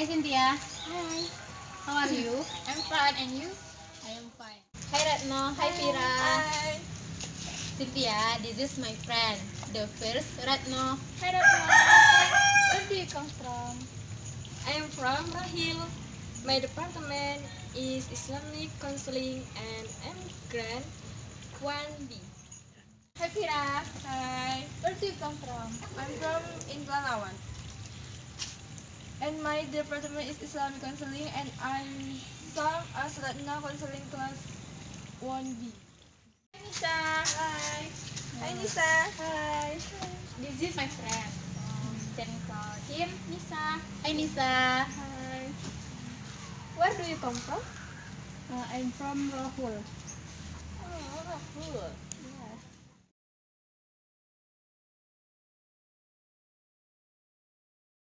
are you? I'm fine, and you? I am fine. Hi Retno, hi Vira. Hi. Cynthia, this is my friend. The first Retno. Hi Retno. Where do you come from? I am from Rahil. My department is Islamic Counseling and I'm grade 1B. Hi Vira. Hi. Where do you come from? I'm from Intlanawan. And my department is Islamic Counseling and I'm some as Ratna Counseling class 1B. Hi Nisa. Hi. Hi Nisa. Hi. This is my friend. Him Nisa. Hi Nisa. Hi. Where do you come from? Uh, I'm from Rahul. Oh, Rahul.